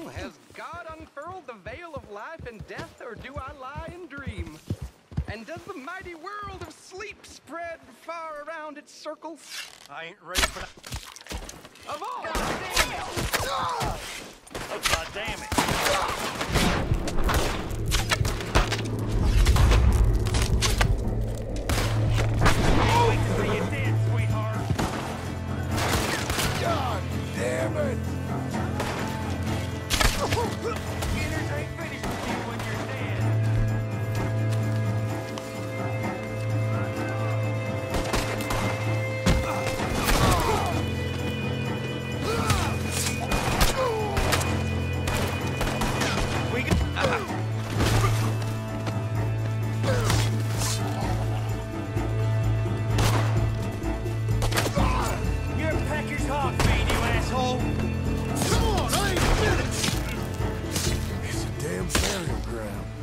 Well, has God unfurled the veil of life and death, or do I lie and dream? And does the mighty world of sleep spread far around its circles? I ain't ready for that. Of all ground.